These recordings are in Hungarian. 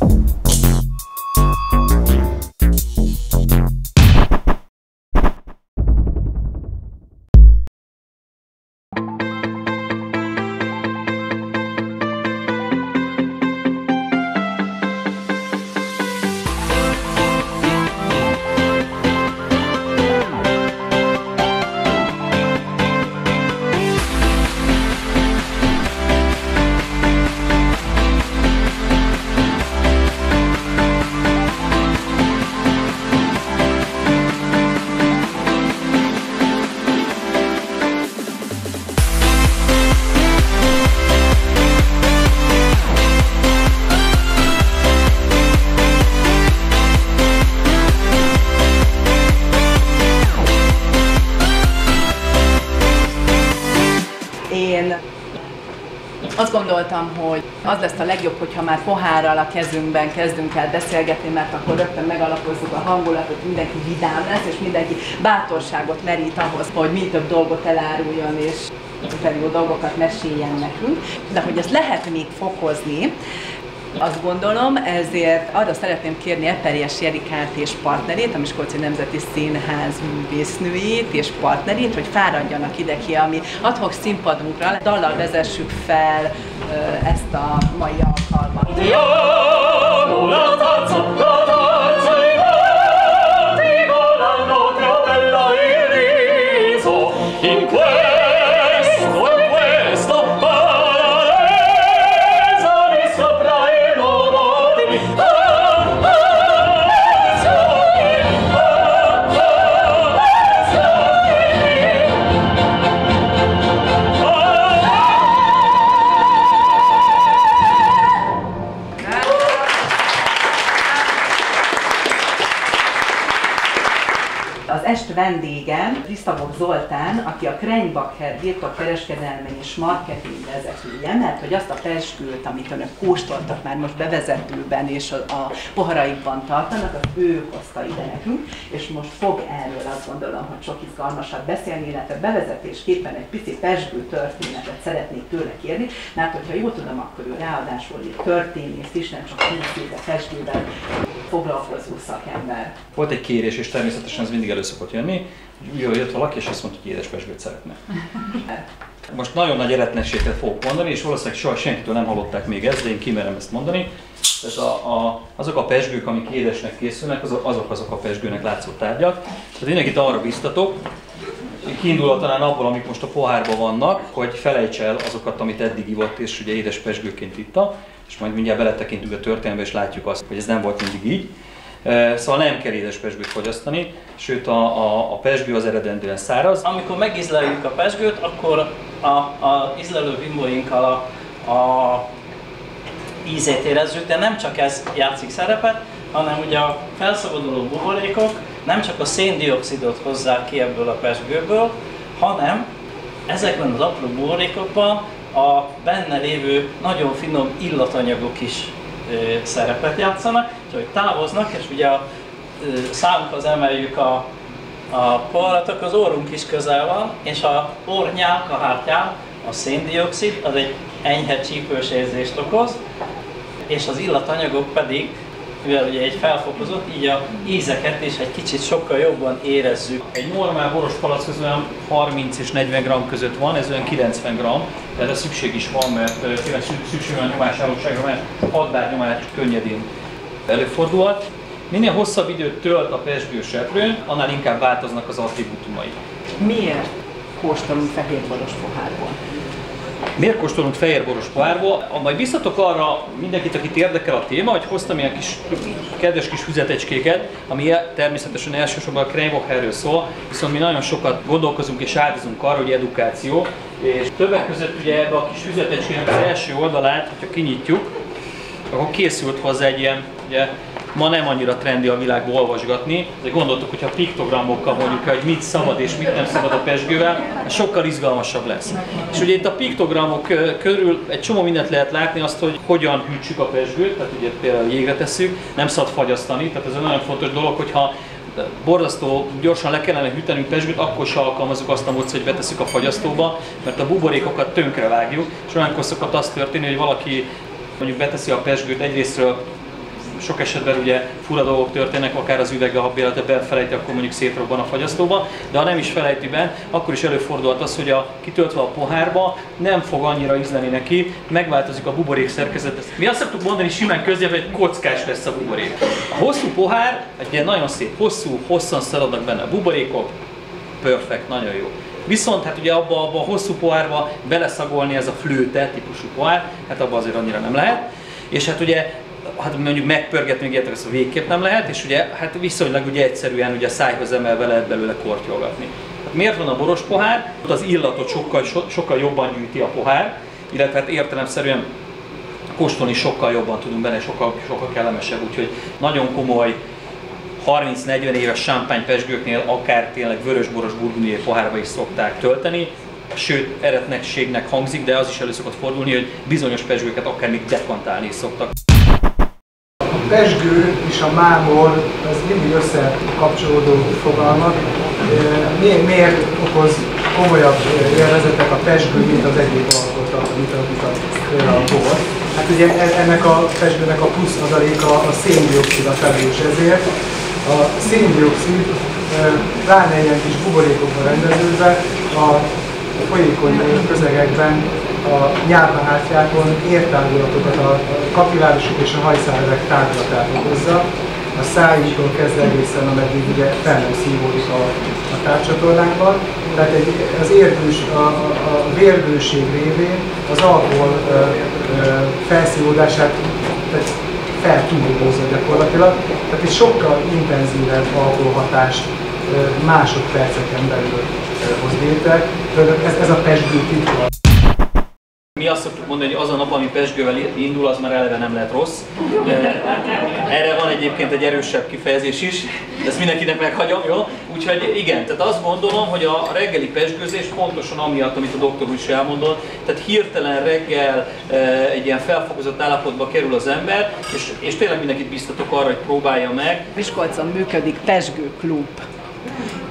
Én azt gondoltam, hogy az lesz a legjobb, hogyha már pohárral a kezünkben kezdünk el beszélgetni, mert akkor rögtön megalapozzuk a hangulatot, mindenki vidám lesz, és mindenki bátorságot merít ahhoz, hogy mi több dolgot eláruljon, és szuper jó dolgokat meséljen nekünk. De hogy ezt lehet még fokozni, azt gondolom, ezért arra szeretném kérni Eperjes Jerikát és partnerét, a Miskolci Nemzeti Színház művésznőjét és partnerét, hogy fáradjanak ide ki a mi adhok színpadunkra, dallal vezessük fel ezt a mai alkalmat. In questo est vendégem Krisztavok Zoltán, aki a Kreinbacher birtok kereskedelmi és marketing vezetője, mert hogy azt a pesgőt, amit önök kóstoltak már most bevezetőben és a, a poharaikban tartanak, az ő hozta ide nekünk, és most fog erről azt gondolom, hogy sok izgalmasat beszélni, illetve bevezetésképpen egy pici pesgő történetet szeretnék tőle kérni, mert hogyha jól tudom, akkor ő ráadásul történész is, nem csak 20 éve pesgővel foglalkozó szakember. Volt egy kérés, és természetesen ez mindig elő szokott jönni, hogy jött valaki, és azt mondta, hogy édes szeretne. Most nagyon nagy eretlenséget fogok mondani, és valószínűleg soha senkitől nem hallották még ezt, de én kimerem ezt mondani. Tehát a, a, azok a pesgők, amik édesnek készülnek, azok azok, azok a pesgőnek látszó tárgyak. Tehát mindenkit arra biztatok, kiindulva talán abból, amik most a pohárban vannak, hogy felejts el azokat, amit eddig ivott, és ugye édes pesgőként itta, és majd mindjárt beletekintünk a történelmbe, és látjuk azt, hogy ez nem volt mindig így. Szóval nem kell édes pesgőt fogyasztani, sőt a, a, a pesgő az eredendően száraz. Amikor megízleljük a pesgőt, akkor a, a ízlelő bimbóinkkal a, a ízét érezzük, de nem csak ez játszik szerepet, hanem ugye a felszabaduló buborékok nem csak a széndiokszidot hozzák ki ebből a pesgőből, hanem ezekben az apró buborékokban a benne lévő nagyon finom illatanyagok is szerepet játszanak, hogy távoznak, és ugye a számunkhoz emeljük a, a poharat, akkor az orrunk is közel van, és a ornyák, a hátján, a széndiokszid, az egy enyhe csípős érzést okoz, és az illatanyagok pedig, mivel ugye egy felfokozott, így a ízeket is egy kicsit sokkal jobban érezzük. Egy normál boros palack az olyan 30 és 40 g között van, ez olyan 90 g, de erre szükség is van, mert szü- szükség van a nyomásállóságra, mert hadbár nyomás könnyedén előfordulhat. Minél hosszabb időt tölt a pesgő seprőn, annál inkább változnak az attribútumai. Miért kóstolunk fehérboros pohárból? Miért kóstolunk fehérboros pohárból? Majd biztatok arra mindenkit, akit érdekel a téma, hogy hoztam ilyen kis kedves kis füzetecskéket, ami el- természetesen elsősorban a Krejbocherről szól, viszont mi nagyon sokat gondolkozunk és áldozunk arra, hogy edukáció, és többek között ugye ebbe a kis füzetecskének az első oldalát, hogyha kinyitjuk, akkor készült hozzá egy ilyen, ugye, ma nem annyira trendi a világban olvasgatni, de gondoltuk, hogyha piktogramokkal mondjuk, hogy mit szabad és mit nem szabad a pesgővel, sokkal izgalmasabb lesz. És ugye itt a piktogramok körül egy csomó mindent lehet látni, azt, hogy hogyan hűtsük a pesgőt, tehát ugye például jégre tesszük, nem szabad fagyasztani, tehát ez egy nagyon fontos dolog, hogyha borzasztó gyorsan le kellene hűtenünk pesgőt, akkor se alkalmazunk azt a módszert, hogy betesszük a fagyasztóba, mert a buborékokat tönkre vágjuk, és olyankor szokott az történni, hogy valaki mondjuk beteszi a pesgőt egyrésztről sok esetben ugye fura dolgok történnek, akár az üvege, ha véletlenül befelejti, akkor mondjuk szétrobban a fagyasztóba, de ha nem is felejti be, akkor is előfordulhat az, hogy a kitöltve a pohárba nem fog annyira ízleni neki, megváltozik a buborék szerkezet. Mi azt szoktuk mondani simán közben, hogy kockás lesz a buborék. A hosszú pohár, egy nagyon szép hosszú, hosszan szaladnak benne a buborékok, perfekt, nagyon jó. Viszont hát ugye abba, abba a hosszú pohárba beleszagolni ez a flőte típusú pohár, hát abba azért annyira nem lehet. És hát ugye hát mondjuk megpörgetni még ezt a végképp nem lehet, és ugye hát viszonylag ugye egyszerűen ugye szájhoz emelve lehet belőle kortyolgatni. Hát miért van a boros pohár? Az illatot sokkal, so, sokkal jobban gyűjti a pohár, illetve hát értelemszerűen kóstolni sokkal jobban tudunk benne, sokkal, sokkal kellemesebb, úgyhogy nagyon komoly 30-40 éves champagne akár tényleg vörösboros burgundiai pohárba is szokták tölteni, sőt eretnekségnek hangzik, de az is elő szokott fordulni, hogy bizonyos pesgőket akár még dekantálni is szoktak. Pesgő és a mámor, ez mindig összekapcsolódó fogalmak. Miért, miért okoz komolyabb élvezetet a pesgő, mint az egyéb alkotat, mint a, mint a, bor? Hát ugye e, ennek a pesgőnek a plusz adaléka a széndiokszid a felelős ezért, a széndiokszid pláne ilyen kis buborékokban rendeződve a folyékony közegekben a nyálkahártyákon értágulatokat, a kapilárisok és a hajszálvek tárgyatát okozza, a szájútól kezdve egészen, ameddig ugye fel szívódik a, a tárcsatornánkban. Tehát egy, az érvős, a, a, vérvőség révén az alkohol ö, ö, felszívódását tehát feltúlózza gyakorlatilag. Tehát egy sokkal intenzívebb alkoholhatást másodperceken belül hoz létre. Ez, ez a pesgő titka. Mi azt szoktuk mondani, hogy az a nap, ami pesgővel indul, az már eleve nem lehet rossz. Erre van egyébként egy erősebb kifejezés is, ezt mindenkinek meghagyom, jó? Úgyhogy igen, tehát azt gondolom, hogy a reggeli pesgőzés pontosan amiatt, amit a doktor is elmondott, tehát hirtelen reggel egy ilyen felfokozott állapotba kerül az ember, és, és tényleg mindenkit biztatok arra, hogy próbálja meg. Miskolcon működik Pesgő Klub,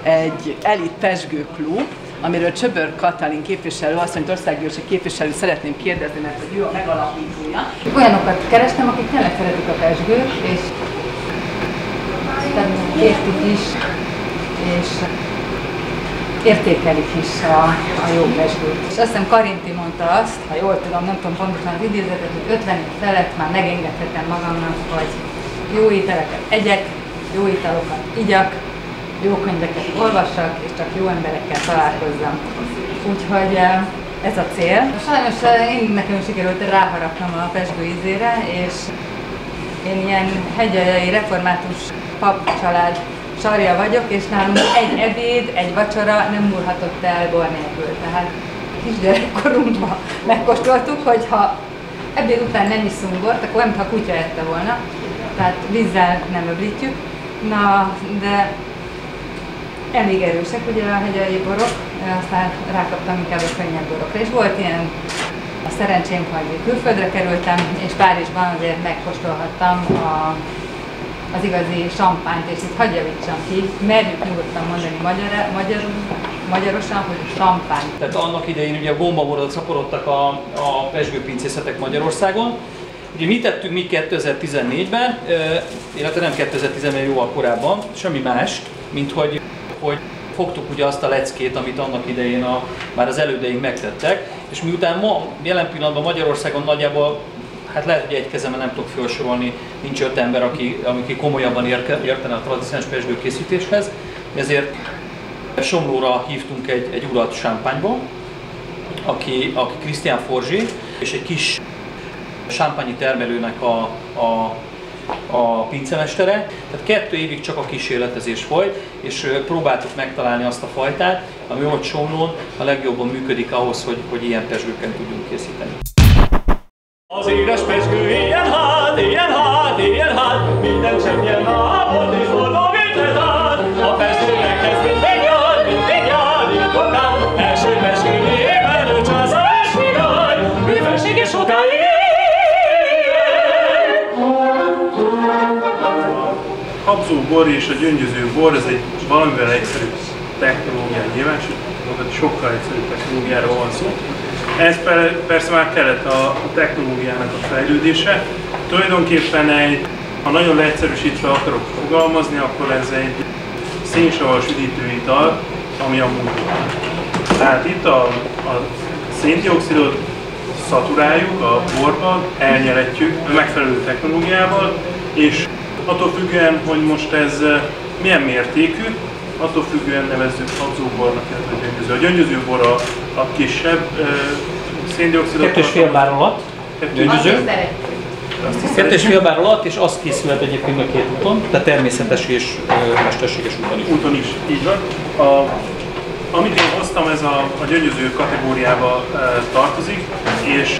egy elit Pesgő Klub, amiről Csöbör Katalin képviselő, asszony országgyűlési képviselő szeretném kérdezni, mert hogy ő a megalapítója. Olyanokat kerestem, akik tényleg szeretik a pesgőt, és értik is, és értékelik is a, a jó pesgőt. És azt hiszem Karinti mondta azt, ha jól tudom, nem tudom pontosan az idézetet, hogy 50 év felett már megengedhetem magamnak, hogy jó ételeket egyek, jó italokat igyak, jó könyveket olvassak, és csak jó emberekkel találkozzam. Úgyhogy eh, ez a cél. Sajnos eh, én nekem sikerült ráharapnom a pesgő ízére, és én ilyen hegyajai református pap család sarja vagyok, és nálunk egy ebéd, egy vacsora nem múlhatott el bor nélkül. Tehát kisgyerekkorunkban megkóstoltuk, hogy ha ebéd után nem iszunk bort, akkor nem, ha kutya ette volna. Tehát vízzel nem öblítjük. Na, de elég erősek ugye a hegyei borok, aztán rákaptam inkább a könnyebb borokra. És volt ilyen a szerencsém, hogy külföldre kerültem, és Párizsban azért megkóstolhattam a, az igazi sampányt, és itt hagyja javítsam ki, merjük nyugodtan mondani magyar, magyar, magyarosan, hogy sampány. Tehát annak idején ugye a gombabordat szaporodtak a, a pesgőpincészetek Magyarországon, Ugye mi tettünk mi 2014-ben, illetve nem 2014-ben, jóval korábban, semmi más, mint hogy hogy fogtuk ugye azt a leckét, amit annak idején a, már az elődeink megtettek, és miután ma, jelen pillanatban Magyarországon nagyjából, hát lehet, hogy egy kezemen nem tudok felsorolni, nincs öt ember, aki, aki komolyabban értene a tradicionális pesgő készítéshez, ezért Somlóra hívtunk egy, egy urat sámpányba, aki, aki Christian Forzsi, és egy kis sámpányi termelőnek a, a a pincemestere. Tehát kettő évig csak a kísérletezés folyt, és próbáltuk megtalálni azt a fajtát, ami ott Somlón a legjobban működik ahhoz, hogy, hogy ilyen pesgőket tudjunk készíteni. Az édes pesgő habzó bor és a gyöngyöző bor, ez egy valamivel egyszerűbb technológia nyilván, sőt, sokkal egyszerűbb technológiáról van szó. Ez persze már kellett a technológiának a fejlődése. Tulajdonképpen egy Ha nagyon leegyszerűsítve akarok fogalmazni, akkor ez egy szénsavas üdítőital, ami a múlva. Tehát itt a, a széndiokszidot szaturáljuk a borban, elnyeletjük megfelelő technológiával, és attól függően, hogy most ez milyen mértékű, attól függően nevezzük habzóbornak, illetve gyöngyöző. A gyöngyöző bor a, a kisebb széndiokszidot. Kettő és fél bár alatt, gyöngyöző. Azt is szeretjük. Azt is Kettő és szeretjük. fél bár alatt, és az készülhet egyébként meg két úton, tehát természetes és mesterséges úton is. úton is, így van. A, amit én hoztam, ez a, a gyöngyöző kategóriába e, tartozik, és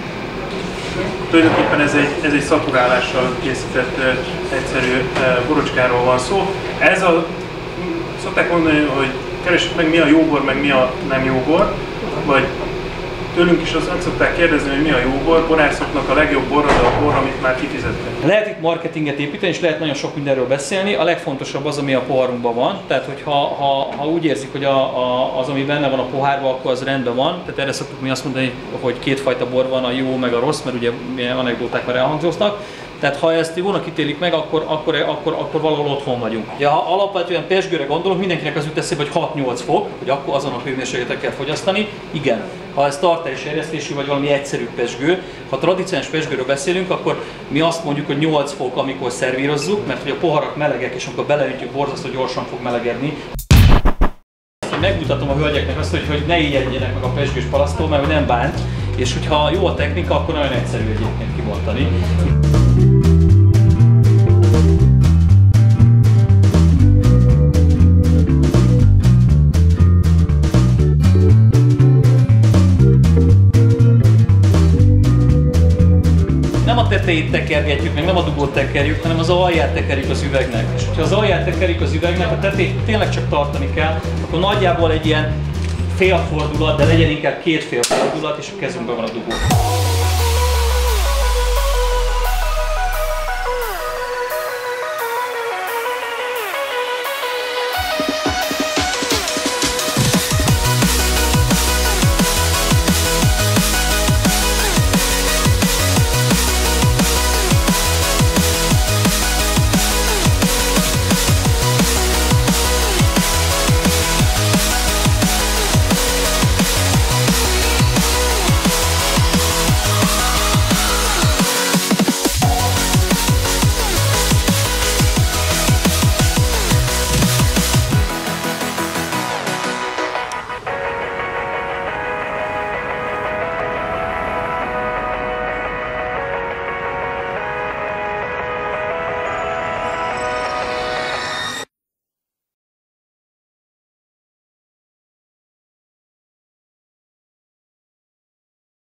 tulajdonképpen ez egy, ez egy szaturálással készített egyszerű borocskáról van szó. Ez a, szokták mondani, hogy keressük meg mi a jó bor, meg mi a nem jó bor, vagy tőlünk is azt szokták kérdezni, hogy mi a jó bor, borászoknak a legjobb bor az a bor, amit már kifizettek. Lehet itt marketinget építeni, és lehet nagyon sok mindenről beszélni. A legfontosabb az, ami a poharunkban van. Tehát, hogy ha, ha, ha úgy érzik, hogy a, a, az, ami benne van a pohárban, akkor az rendben van. Tehát erre szoktuk mi azt mondani, hogy kétfajta bor van, a jó meg a rossz, mert ugye milyen anekdóták már elhangzottak. Tehát ha ezt jónak ítélik meg, akkor, akkor, akkor, akkor valahol otthon vagyunk. Ja, ha alapvetően pesgőre gondolunk, mindenkinek az jut eszébe, hogy 6-8 fok, hogy akkor azon a hőmérsékletet kell fogyasztani. Igen, ha ez tartályos erjesztésű vagy valami egyszerű pesgő, ha tradicionális pesgőről beszélünk, akkor mi azt mondjuk, hogy 8 fok, amikor szervírozzuk, mert hogy a poharak melegek, és amikor beleöntjük, borzasztó gyorsan fog melegedni. Megmutatom a hölgyeknek azt, hogy, hogy ne ijedjenek meg a pesgős palasztól, mert hogy nem bánt, és hogyha jó a technika, akkor nagyon egyszerű egyébként kibontani. Nem a tetejét tekergetjük, meg nem a dugót tekerjük, hanem az alját tekerjük az üvegnek. És ha az alját tekerjük az üvegnek, a tetejét tényleg csak tartani kell, akkor nagyjából egy ilyen félfordulat, de legyen inkább két félfordulat, és a kezünkben van a dugó.